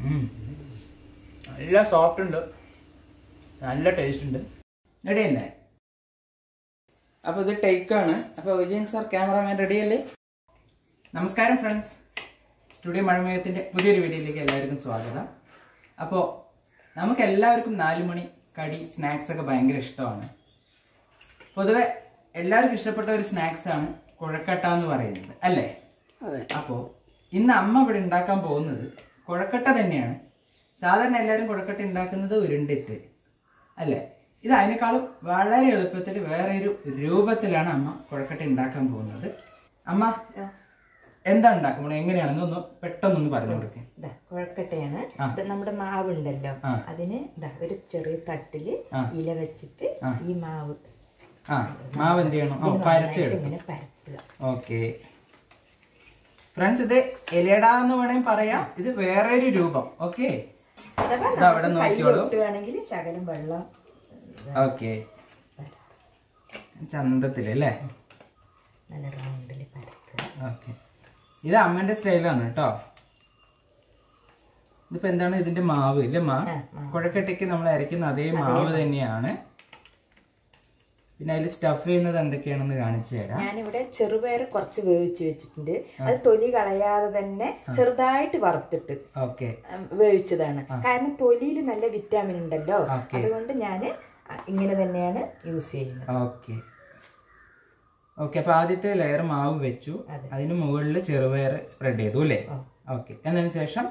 നല്ല സോഫ്റ്റ് ഉണ്ട്. നല്ല ടേസ്റ്റ് ഉണ്ട്. റെഡി അല്ലേ? അപ്പോൾ ഇത് ടേക്ക് ആണ്. അപ്പോൾ വിജയൻ സാർ ക്യാമറാമാൻ റെഡിയല്ലേ നമസ്കാരം ഫ്രണ്ട്സ് സ്റ്റുഡിയോ മഴമയത്തിന്റെ പുതിയൊരു വീഡിയോയിലേക്ക് എല്ലാവർക്കും സ്വാഗതം. അപ്പോൾ നമുക്ക് എല്ലാവർക്കും നാല് മണി കടി സ്നാക്സ് ഒക്കെ ഭയങ്കര ഇഷ്ടമാണ്. പൊതുവെ എല്ലാവർക്കും ഇഷ്ടപ്പെട്ട ഒരു സ്നാക്സ് ആണ് കുഴക്കട്ട എന്ന് പറയുന്നത്. അല്ലേ? അപ്പോൾ ഇന്ന് അമ്മ ഇവിടെ ഉണ്ടാക്കാൻ പോകുന്നത് കുഴക്കട്ട തന്നെയാണ്. സാധാരണ എല്ലാവരും കുഴക്കട്ട ഉണ്ടാക്കുന്നത് ഉരുണ്ടിട്ട് അല്ലേ? ഇത് അതിനേക്കാളും വളരെ എളുപ്പത്തിൽ വേറെ ഒരു രൂപത്തിലാണ് അമ്മ കുഴക്കട്ട ഉണ്ടാക്കാൻ പോകുന്നത്. അമ്മ എന്താ ഉണ്ടാക്കുമ്പോൾ എങ്ങനെയാണെന്ന് ഒന്ന് പെട്ടെന്നൊന്ന് പറഞ്ഞു കൊടുക്കേ. ഇതാ കുഴക്കട്ടയാണ്. ഇത് നമ്മുടെ മാവുണ്ടല്ലോ. ഉണ്ടല്ലോ അതിന് ഇതാ ഒരു ചെറിയ തട്ടിൽ. ഇല വെച്ചിട്ട് ഈ മാവ് ആ മാവ് എന്ത് ചെയ്യണം? പരത്തി ഇങ്ങനെ പരത്തുക. ഓക്കെ. ഫ്രണ്ട്സ് ഇത് ഇലയട എന്ന് വേണമെങ്കിൽ പറയാം. ഇത് വേറെ ഒരു രൂപം ഓക്കെ അവിടെ നോക്കിയോളൂ. ഒട്ടുകയാണെങ്കിൽ ശകലം വെള്ളം ഓക്കെ ചന്തത്തിലല്ലേ ഓക്കെ ഇത് അമ്മന്റെ സ്റ്റൈലാണ് കേട്ടോ. ഇതിപ്പോ എന്താണ് ഇതിന്റെ മാവ് ഇല്ലേ മാ? കുഴക്കട്ടയ്ക്ക് നമ്മൾ അരയ്ക്കുന്ന അതേ മാവ്. തന്നെയാണ്. പിന്നെ അതിൽ സ്റ്റഫ് ചെയ്യുന്നത് എന്തൊക്കെയാണെന്ന് കാണിച്ചു തരാം. ഞാനിവിടെ ചെറുപയർ കുറച്ച് വേവിച്ച് വെച്ചിട്ടുണ്ട്. അത് തൊലി കളയാതെ തന്നെ ചെറുതായിട്ട് വറുത്തിട്ട് ഓക്കെ. വേവിച്ചതാണ്. കാരണം തൊലിയിൽ നല്ല വിറ്റാമിൻ ഉണ്ടല്ലോ. അതുകൊണ്ട് ഞാൻ ഇങ്ങനെ തന്നെയാണ് യൂസ് ചെയ്യുന്നത്. ഓക്കെ. ഓക്കെ അപ്പൊ ആദ്യത്തെ ലെയർ മാവ് വെച്ചു. അതെ. അതിന് മുകളിൽ ചെറുപയർ സ്പ്രെഡ് ചെയ്തു അല്ലേ. ഓക്കെ. എന്നതിന് ശേഷം?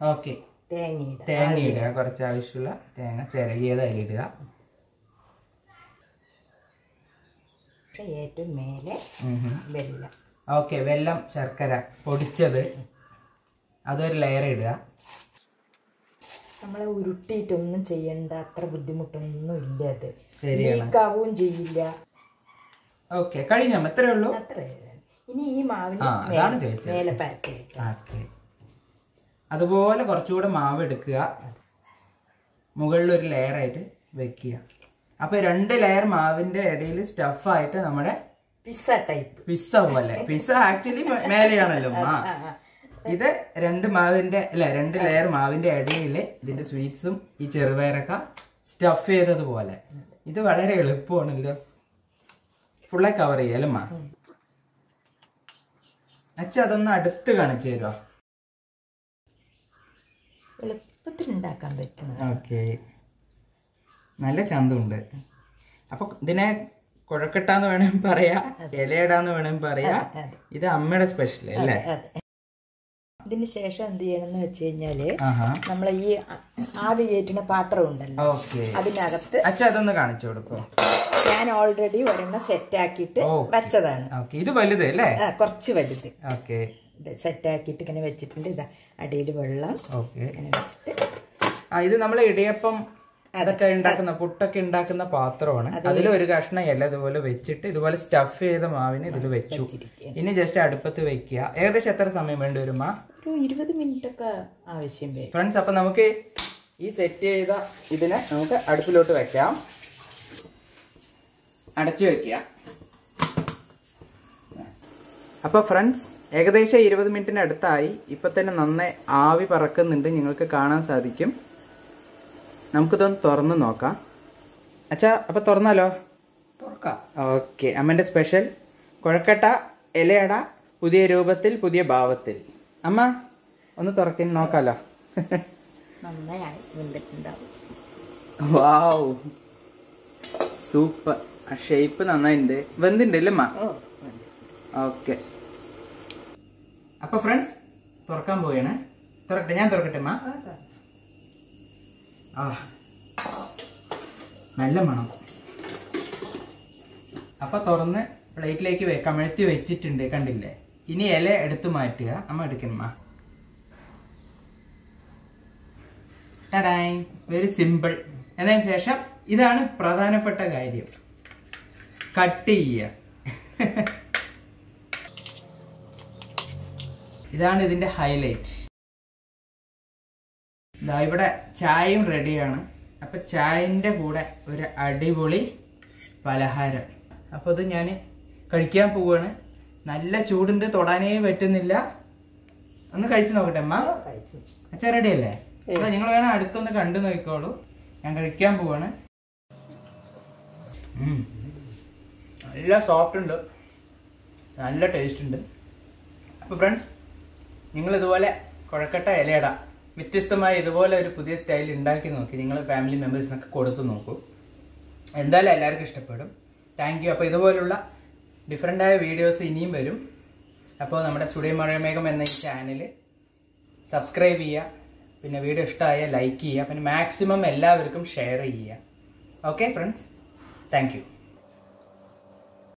ഓക്കെ. തേങ്ങ തേങ്ങ ഇടുക. കുറച്ച് ആവശ്യമുള്ള തേങ്ങ ചിരകിയത് അതിലിടുക. പക്ഷെ ഏറ്റവും മേലെ വെല്ലം. ഓക്കെ വെല്ലം ശർക്കര പൊടിച്ചത്. അതൊരു ലെയർ ഇടുക. നമ്മളെ ഉരുട്ടിയിട്ടൊന്നും ചെയ്യേണ്ട അത്ര ബുദ്ധിമുട്ടൊന്നും ഇല്ല അത്. ശരിയാണ്. ലീക്കാവും ചെയ്യില്ല. ഓക്കെ കഴിഞ്ഞോ? അത്രേ ഉള്ളൂ? അത്ര ഇനി ഈ മാവിന് മേലെ- പരത്തി വെക്കാം അതുപോലെ കുറച്ചുകൂടെ മാവ് എടുക്കുക. മുകളിൽ ഒരു ലെയർ ആയിട്ട് വെക്കുക. അപ്പൊ രണ്ട് ലെയർ മാവിന്റെ ഇടയിൽ സ്റ്റഫായിട്ട് നമ്മുടെ പിസ്സ ടൈപ്പ് പിസ്സ പോലെ. പിസ്സ ആക്ച്വലി മേലെയാണല്ലോ മാ. ഇത് രണ്ട് മാവിന്റെ അല്ല രണ്ട് ലെയർ മാവിന്റെ ഇടയിൽ ഇതിന്റെ സ്വീറ്റ്സും ഈ ചെറുപയറൊക്കെ സ്റ്റഫ് ചെയ്തതുപോലെ. ഇത് വളരെ എളുപ്പമാണല്ലോ. ഫുള്ളെ കവർ ചെയ്യാലും മാ? അച്ഛ അതൊന്ന് അടുത്ത് കാണിച്ചു തരുമോ എളുപ്പത്തിൽ ഉണ്ടാക്കാൻ പറ്റുന്നത്. ഓക്കെ നല്ല ചന്തമുണ്ട്. അപ്പൊ ഇതിനെ കുഴക്കെട്ടാന്ന് വേണമെങ്കിൽ പറയാ ഇലയിടാന്ന് വേണമെങ്കിൽ പറയാ. ഇത് അമ്മയുടെ സ്പെഷ്യൽ അല്ലേ? ഇതിന് ശേഷം എന്ത് ചെയ്യണമെന്ന് വെച്ച് കഴിഞ്ഞാൽ നമ്മൾ ഈ ആവി കയറ്റുന്ന പാത്രം ഉണ്ടല്ലോ അതിനകത്ത് അച്ഛ അതൊന്ന് കാണിച്ചു കൊടുക്കോ? ഞാൻ ഓൾറെഡി ഒരെണ്ണം സെറ്റ് ആക്കിയിട്ട് വെച്ചതാണ്. ഇത് വലുത് അല്ലേ? കുറച്ച് വലുത്. ഓക്കെ. സെറ്റ് ആക്കിയിട്ട് ഇങ്ങനെ വെച്ചിട്ടുണ്ട്. ഇതാ അടിയിൽ വെള്ളം ഓക്കെ. ഇങ്ങനെ വെച്ചിട്ട് ഇത് നമ്മൾ ഇടിയപ്പം അതൊക്കെ ഉണ്ടാക്കുന്ന പുട്ടൊക്കെ ഉണ്ടാക്കുന്ന പാത്രമാണ്. അതിൽ ഒരു കഷ്ണം ഇല ഇതുപോലെ വെച്ചിട്ട് ഇതുപോലെ സ്റ്റഫ് ചെയ്ത മാവിന് ഇതിൽ വെച്ചു. ഇനി ജസ്റ്റ് അടുപ്പത്ത് വെക്കുക. ഏകദേശം എത്ര സമയം വേണ്ടി വരും ഒരു ഇരുപത് മിനിറ്റ് ഒക്കെ ആവശ്യം വരും. ഫ്രണ്ട്സ് അപ്പൊ നമുക്ക് ഈ സെറ്റ് ചെയ്ത ഇതിനെ നമുക്ക് അടുപ്പിലോട്ട് വെക്കാം. അടച്ചു വെക്കുക. അപ്പൊ ഫ്രണ്ട്സ് ഏകദേശം ഇരുപത് മിനിറ്റിന് അടുത്തായി. ഇപ്പൊ തന്നെ നന്നായി ആവി പറക്കുന്നുണ്ട്. നിങ്ങൾക്ക് കാണാൻ സാധിക്കും. നമുക്കിതൊന്ന് തുറന്ന് നോക്കാം. അച്ഛാ അപ്പൊ തുറന്നാലോ? തുറക്കാം. ഓക്കെ അമ്മന്റെ സ്പെഷ്യൽ. കുഴക്കട്ട ഇലയട പുതിയ രൂപത്തിൽ പുതിയ ഭാവത്തിൽ. അമ്മ ഒന്ന് തുറക്കി നോക്കാലോ. Wow super. ആ ഷേപ്പ് നന്നായിട്ടുണ്ട് വെന്തിണ്ട് അല്ലേ അമ്മ ഓക്കെ. അപ്പൊ ഫ്രണ്ട്സ് തുറക്കാൻ പോവുകയാണ് തുറക്കട്ടെ ഞാൻ തുറക്കട്ടെ അമ്മ? ആ. നല്ല മണം. അപ്പൊ തുറന്ന് പ്ലേറ്റിലേക്ക് കമഴ്ത്തി വെച്ചിട്ടുണ്ട് കണ്ടില്ലേ? ഇനി ഇല എടുത്തു മാറ്റുക. അമ്മ എടുക്കണമ്മ ടടായ് വെരി സിമ്പിൾ എന്നതിന് ശേഷം ഇതാണ് പ്രധാനപ്പെട്ട കാര്യം. കട്ട് ചെയ്യുക. ഇതാണ് ഇതിന്റെ ഹൈലൈറ്റ് ഇതാ ഇവിടെ ചായയും റെഡിയാണ്. അപ്പൊ ചായന്റെ കൂടെ ഒരു അടിപൊളി പലഹാരം. അപ്പോൾ ഇത് ഞാൻ കഴിക്കാൻ പോവാണ്. നല്ല ചൂടുണ്ട് തൊടാനേ പറ്റുന്നില്ല. ഒന്ന് കഴിച്ചു നോക്കട്ടെ അമ്മ? കഴിച്ചു. അച്ഛാ റെഡി അല്ലേ? നിങ്ങൾ വേണം അടുത്തൊന്ന് കണ്ടു നോക്കിക്കോളൂ. ഞാൻ കഴിക്കാൻ പോവാണ്. നല്ല സോഫ്റ്റ് ഉണ്ട്. നല്ല ടേസ്റ്റ് ഉണ്ട്. അപ്പോൾ ഫ്രണ്ട്സ് നിങ്ങൾ ഇതുപോലെ കുഴക്കട്ട ഇലയട. വ്യത്യസ്തമായ ഇതുപോലെ ഒരു പുതിയ സ്റ്റൈൽ ഉണ്ടാക്കി നോക്കി. നിങ്ങൾ ഫാമിലി മെമ്പേഴ്സിനൊക്കെ കൊടുത്തു നോക്കൂ. എന്തായാലും എല്ലാവർക്കും ഇഷ്ടപ്പെടും. താങ്ക് യു അപ്പോൾ ഇതുപോലുള്ള ഡിഫറെന്റായ വീഡിയോസ് ഇനിയും വരും. അപ്പോൾ നമ്മുടെ സ്റ്റുഡിയോ മഴമേഘം എന്ന ഈ ചാനൽ സബ്സ്ക്രൈബ് ചെയ്യുക. പിന്നെ വീഡിയോ ഇഷ്ടമായ ലൈക്ക് ചെയ്യുക. പിന്നെ മാക്സിമം എല്ലാവർക്കും ഷെയർ ചെയ്യുക. Okay friends thank